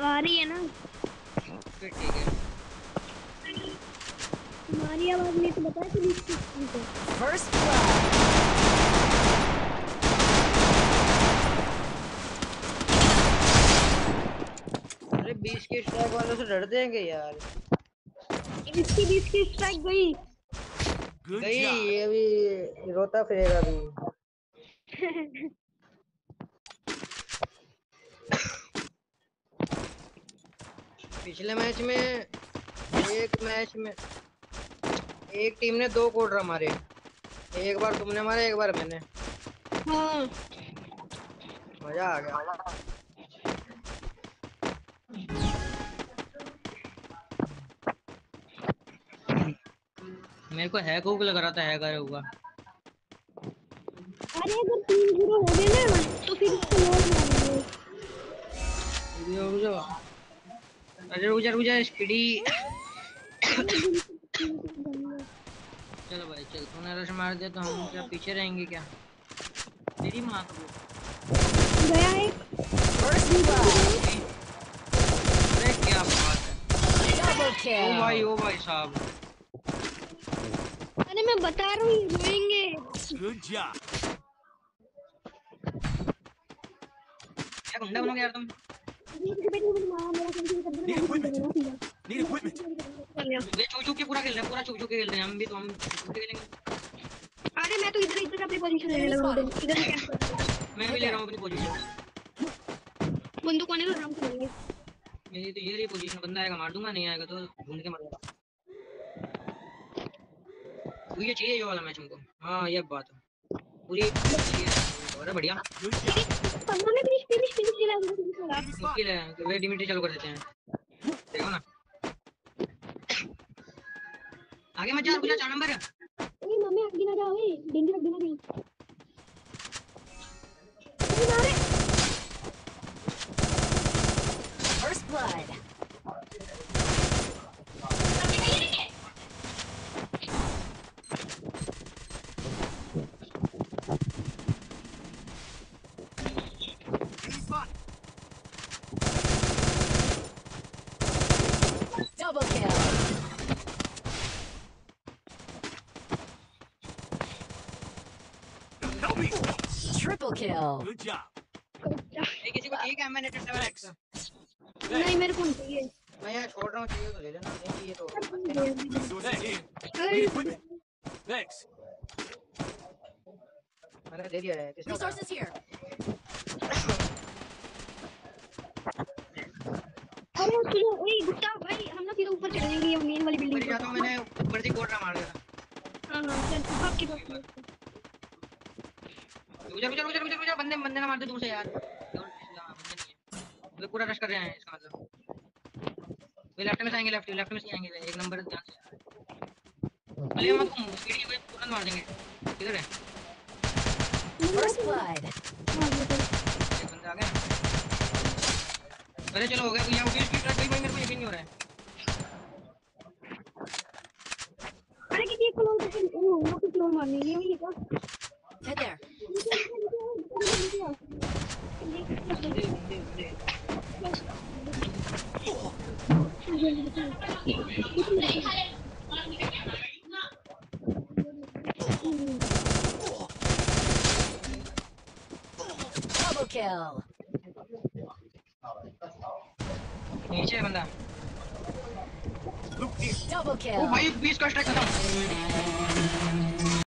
आ रही है ना? ठीक है। तुम्हारी आवाज़ में तो बता कि बीच की First blood. अरे बीस के स्ट्राइक वालों से डरते हैं क्या यार। इसकी बीच की स्ट्राइक गई। गई ये अभी रोता फिरेगा अभी। पिछले मैच में एक मैच में एक टीम ने दो कोडर मारे। एक बार तुमने मारे एक बार मैंने। हाँ। मज़ा आ गया। मेरे को हैक हुक लग रहा था हैकर होगा अरे अगर तीन ज़ीरो हो गए ना तो फिर उसको लॉस मारेंगे। रुक जाओ अरे रुक जा रुक जा स्पीडी। चलो भाई चल तूने रश मार दिया तो हम क्या पीछे रहेंगे क्या? तेरी माँ को गया एक। blood. अरे क्या बात है। Double ओ भाई ओ भाई साहब। अरे मैं बता रहा हूँ रोएँगे। Good job. क्या गुंडा बनोगे यार तुम? Need equipment. Need equipment. वे छू छू के पूरा खेल रहे हैं पूरा छू छू के खेल रहे हैं हम भी तो हम छू के खेलेंगे। अरे मैं तो इधर इधर अपनी पोजीशन लेने लगा हूँ इधर से कैंप कर मैं भी ले रहा हूँ अपनी पोजीशन बंदूक आने का आराम से लेंगे मेरी तो ये रही पोजीशन बंदा आएगा मार दूँगा नहीं आएगा तो ढूंढ के मारूँगा। तो ये चाहिए ये वाला मैच हमको। हाँ ये बात है। पूरी चाहिए अरे बढ़िया। फिनिश फिनिश फिनिश दिला. मुश्किल है वे डिमिट्री चालू कर देते हैं। देखो ना। आगे मत जा रुक जा चार नंबर। ए मम्मी आगे ना जाओ ए डेंजर आगे ना जाओ अरे मारे First blood. Enemy spot. Double kill. Help me. Triple kill. Good job. ये किसी को चाहिए क्या मैंने टेस्ट सेवन एक्स नहीं मेरे को नहीं चाहिए मैं यार छोड़ रहा हूँ चाहिए तो ले लेना नहीं चाहिए तो Resources here. Need अरे equipment. Thanks. मैंने दे दिया है किसने बताया? Resources here. अरे सुनो ओए गुट्टा भाई हम ना फिर ऊपर चढ़ जाएँगे ये मेन वाली ऊपर बिल्डिंग ही जाता हूँ मैंने ऊपर से कोड मार दिया हाँ हाँ चल आपके पास जा रुक जा, रुक जा बंदे बंदे ना मार दे दूर से यार। हाँ, है। वे पूरा रश कर रहे हैं इसका मतलब। वे लेफ़्ट में से आएँगे लेफ़्ट लेफ़्ट में से आएँगे। एक नंबर ध्यान से अरे मत तुम सीढ़ी पे तुरंत मार देंगे। किधर है. एक बंदा आ गया। अरे चलो हो गया। यहाँ उसी स्पीड भाई भाई मेरे को यकीन नहीं हो रहा है। अरे किसी को लोग वो वो कुछ लोग मारने ये नहीं का Get there. Double kill. नीचे बंदा. Double ओ kill. भाई 20 का स्ट्राइक खत्म